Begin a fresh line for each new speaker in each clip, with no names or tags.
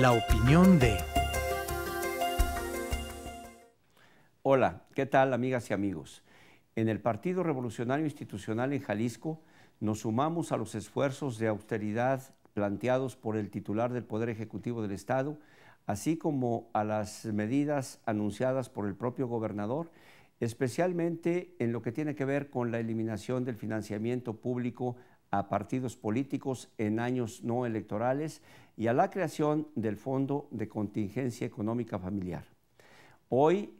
La opinión de...
Hola, ¿qué tal amigas y amigos? En el Partido Revolucionario Institucional en Jalisco nos sumamos a los esfuerzos de austeridad planteados por el titular del Poder Ejecutivo del Estado, así como a las medidas anunciadas por el propio gobernador, especialmente en lo que tiene que ver con la eliminación del financiamiento público a partidos políticos en años no electorales y a la creación del Fondo de Contingencia Económica Familiar. Hoy,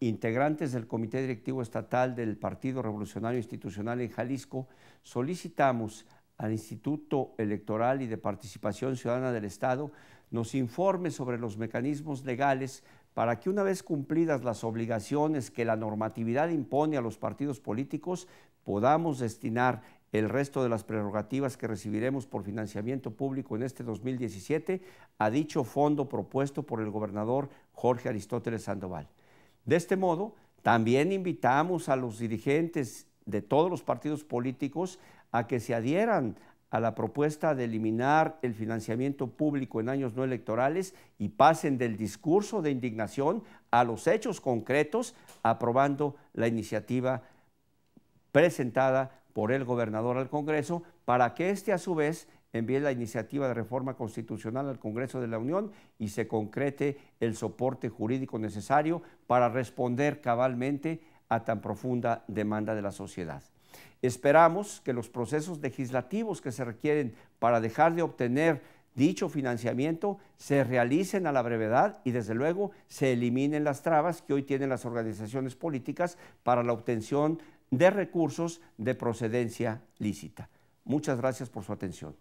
integrantes del Comité Directivo Estatal del Partido Revolucionario Institucional en Jalisco, solicitamos al Instituto Electoral y de Participación Ciudadana del Estado nos informe sobre los mecanismos legales para que una vez cumplidas las obligaciones que la normatividad impone a los partidos políticos, podamos destinar el resto de las prerrogativas que recibiremos por financiamiento público en este 2017 a dicho fondo propuesto por el gobernador Jorge Aristóteles Sandoval. De este modo, también invitamos a los dirigentes de todos los partidos políticos a que se adhieran a la propuesta de eliminar el financiamiento público en años no electorales y pasen del discurso de indignación a los hechos concretos, aprobando la iniciativa presentada por el gobernador al Congreso para que éste a su vez envíe la iniciativa de reforma constitucional al Congreso de la Unión y se concrete el soporte jurídico necesario para responder cabalmente a tan profunda demanda de la sociedad. Esperamos que los procesos legislativos que se requieren para dejar de obtener dicho financiamiento se realicen a la brevedad y desde luego se eliminen las trabas que hoy tienen las organizaciones políticas para la obtención de recursos de procedencia lícita. Muchas gracias por su atención.